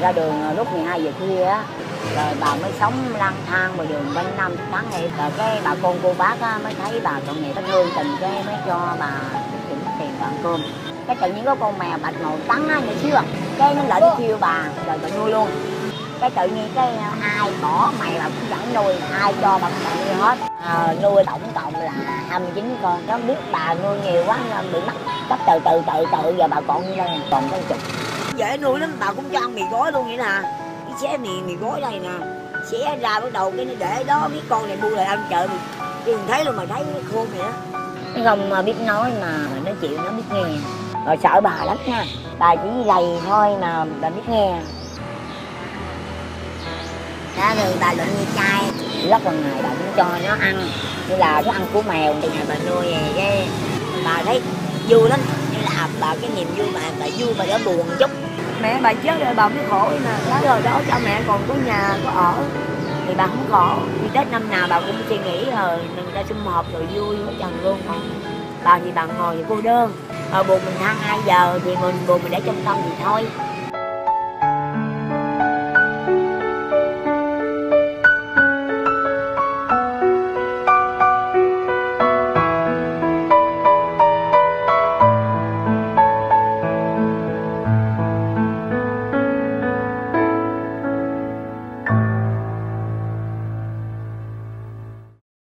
ra đường lúc 12 giờ khuya á. Rồi bà mới sống lang thang ngoài đường quanh năm tháng ngày rồi cái bà con cô bác á, mới thấy bà tội nghiệp thương tình cái mới cho bà chuyển tiền bà ăn cơm. Cái tự nhiên có con mèo bạch màu trắng á như xíu cái nó lại kêu bà rồi bà nuôi luôn. Cái tự nhiên cái ai bỏ mày bà cũng chẳng nuôi ai cho bà cũng nuôi hết. À, nuôi tổng cộng là 29 con. Nó biết bà nuôi nhiều quá nên bị mất cấp từ từ từ từ giờ bà còn lên còn có chục dễ nuôi lắm bà cũng cho ăn mì gói luôn vậy nè. Cái xé mì mì gói đây nè. Xé ra bắt đầu cái nó để đó biết con này bu lại ăn chợ thì thì mình thấy luôn mà thấy khôn vậy nó không mà biết nói mà nó chịu nó biết nghe. Rồi sợ bà lắm nha. Bà chỉ lầy thôi mà bà biết nghe. Đó thường bà lụm như chai rất là ngày bà cũng cho nó ăn. Như là cái ăn của mèo. Thì bà nuôi về cái bà thấy vui lắm bà cái niềm vui mà bà vui mà đã buồn chút. Mẹ, bà chết rồi, bà mới khổ mà đó rồi đó, cho mẹ còn có nhà, có ở. Thì bà không khổ. Thì tết năm nào bà cũng suy nghĩ rồi mình ra sum họp rồi vui với chồng luôn. Bà thì bà ngồi thì cô đơn. Rồi buồn mình thăng hai giờ thì mình, buồn mình để trong tâm thì thôi.